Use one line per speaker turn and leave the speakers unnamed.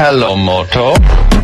Hello, Moto.